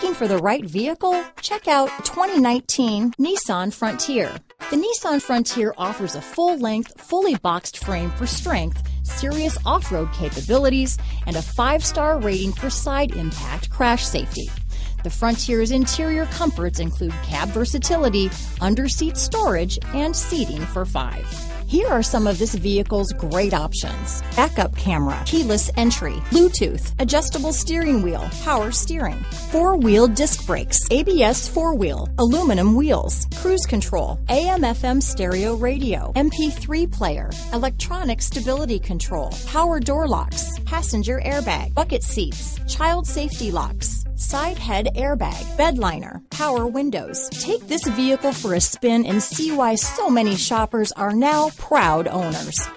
Looking for the right vehicle? Check out 2019 Nissan Frontier. The Nissan Frontier offers a full-length, fully boxed frame for strength, serious off-road capabilities, and a five-star rating for side impact crash safety. The Frontier's interior comforts include cab versatility, under-seat storage, and seating for five. Here are some of this vehicle's great options. Backup camera, keyless entry, Bluetooth, adjustable steering wheel, power steering, four-wheel disc brakes, ABS four-wheel, aluminum wheels, cruise control, AM FM stereo radio, MP3 player, electronic stability control, power door locks, passenger airbag, bucket seats, child safety locks, side head airbag, bed liner, power windows. Take this vehicle for a spin and see why so many shoppers are now proud owners.